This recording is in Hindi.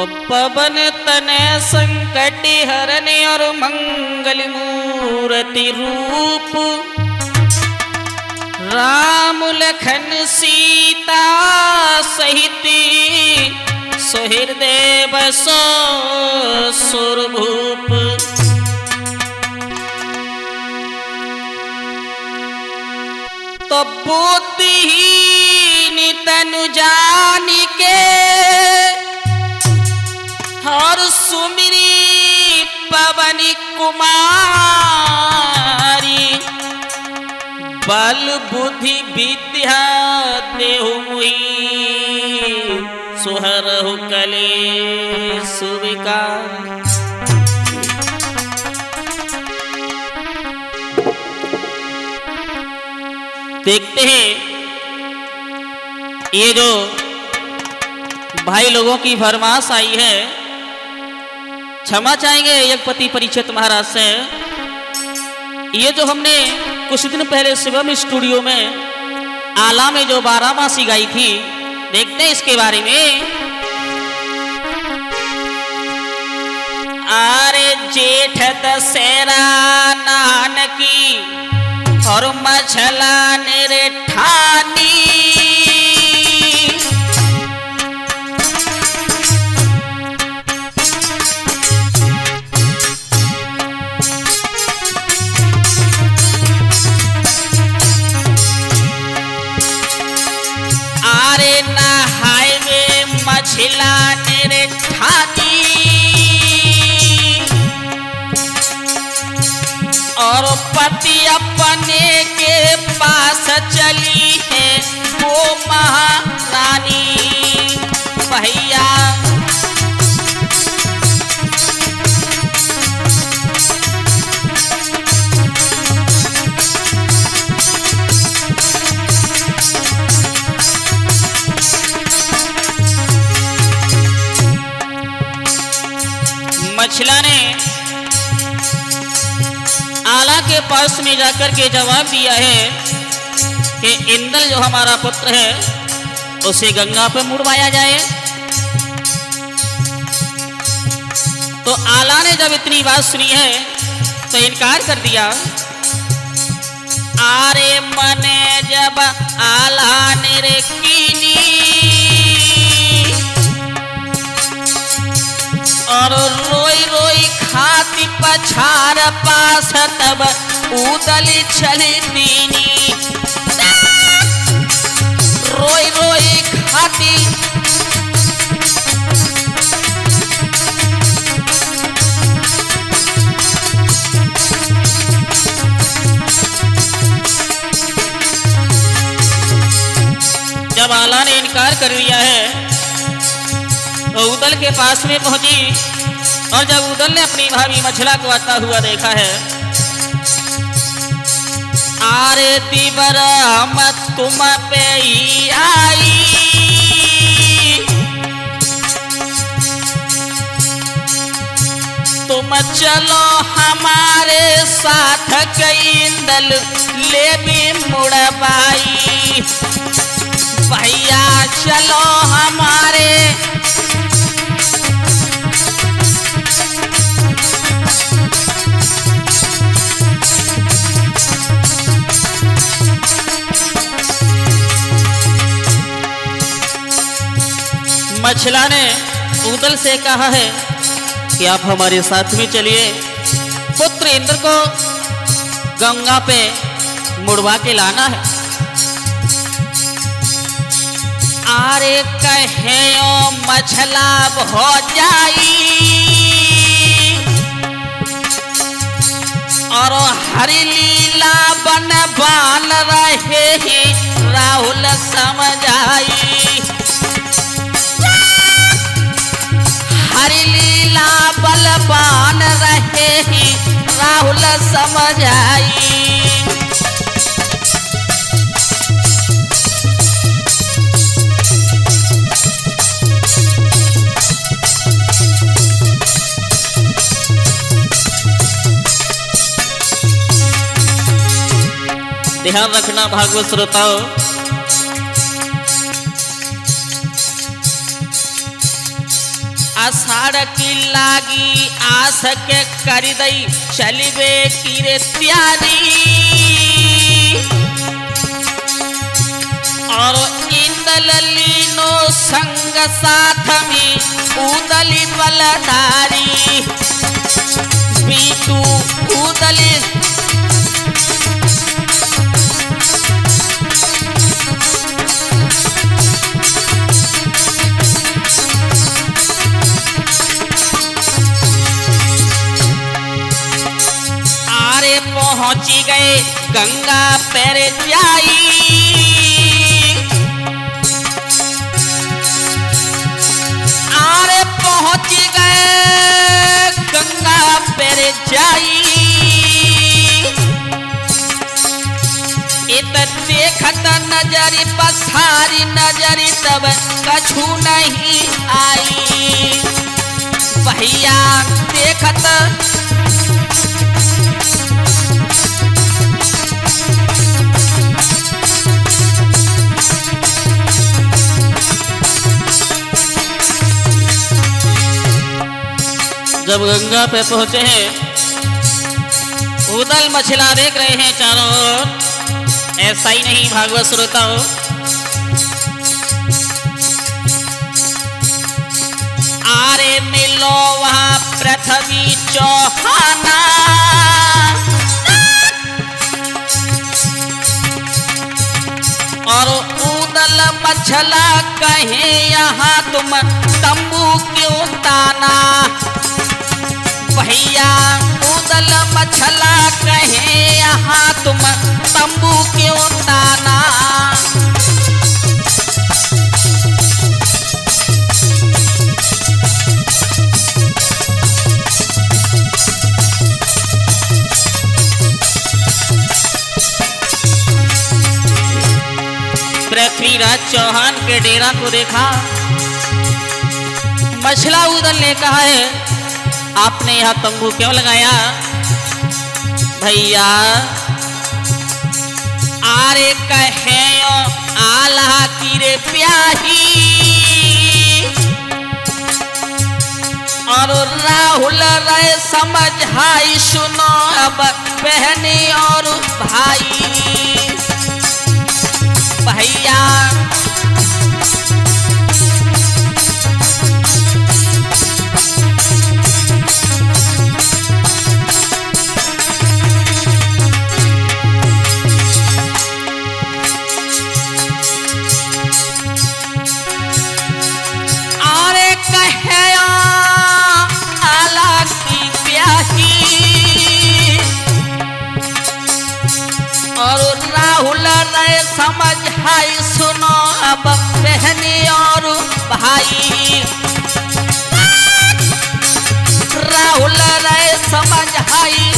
तो पवन तने संकट हरने और मंगल मूर्ति रूप। राम लखन सीता सहित सुहृदय बसो सुरभूप। तो बुद्धिहीन तनु जान कुमारी। बल बुद्धि विद्या देहु मुही सुहरहु कले सुविकार देखते हैं, ये जो भाई लोगों की फरमाश आई है क्षमा चाहेंगे यज्ञपति परिचित महाराज से। ये जो हमने कुछ दिन पहले शिवम स्टूडियो में आला में जो बारामासी गाई थी, देखते हैं इसके बारे में। अरे जेठ दशहरा नान की और मछला ठानी। पति अपने के पास चली है वो महारानी। भैया। मछला ने आला के पास में जाकर के जवाब दिया है कि इंदल जो हमारा पुत्र है, उसे गंगा पे मुड़वाया जाए। तो आला ने जब इतनी बात सुनी है तो इनकार कर दिया। आरे मने जब आला ने रे कीनी और रोई रोई खाती पछार पास तब उदली चली दीनी रोई रोई खाती जब आला ने इनकार कर लिया है तो उदल के पास में पहुँची और जब उदल ने अपनी भाभी मछला को आता हुआ देखा है, आरे दिबर हम तुम पे आई। तुम चलो हमारे साथ इंदल ले भी मुड़बाई मछला ने उदल से कहा है कि आप हमारे साथ में चलिए। पुत्र इंद्र को गंगा पे मुड़वा के लाना है। आरे कहे ओ मछला हो जाई। और हरी लीला बन बाल रहे राहुल समझाई। राहुल समझाई ध्यान रखना भागवत श्रोताओं आषाढ़ की लागी आस के कर दई चलिबे की रे त्यारी। और इंदलीनो संग साथ में उदली बलधारी पहुँची गए, गंगा पैर जाई आरे पहुँच गए, गंगा पैर जाई देखत नजरी पसारी, नजरी तब कछु नहीं आई। भैया देखत जब गंगा पे पहुँचे हैं उदल मछला देख रहे हैं चारों ओर। ऐसा ही नहीं, भागवत श्रोता हो आरे मिलो वहाँ पृथ्वी चौहाना। और उदल मछला कहे, यहाँ तुम तंबू क्यों ताना? भैया उदल मछला कहे यहाँ तुम तंबू क्यों ताना? पृथ्वीराज चौहान के डेरा को देखा। मछला उदल ने कहा है आपने यहाँ तंबू क्यों लगाया? भैया आरे कहे आला की रे प्याही। और राहुल रे समझाई सुनो, अब बहनी और भाई। भैया समझ हाई सुनो अब बहनी और भाई। राहुल रे समझ हाई